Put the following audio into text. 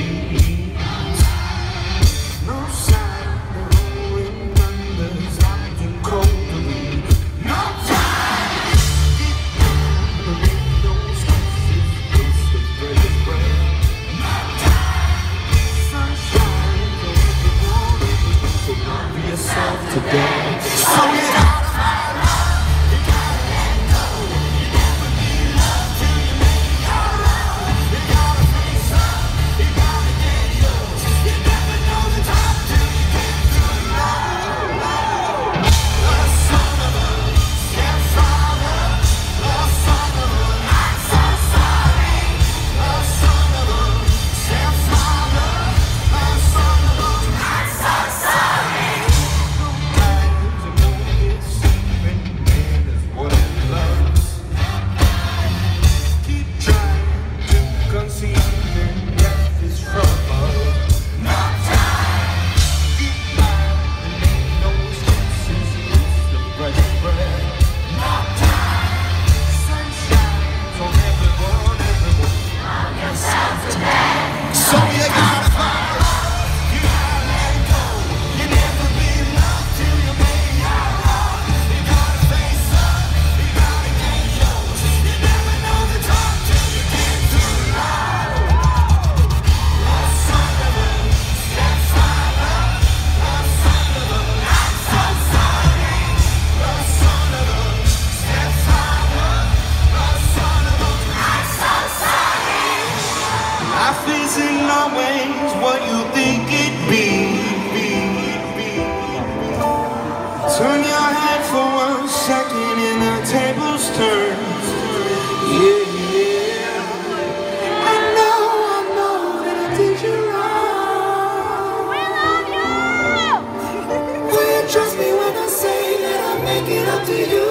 be. To do you.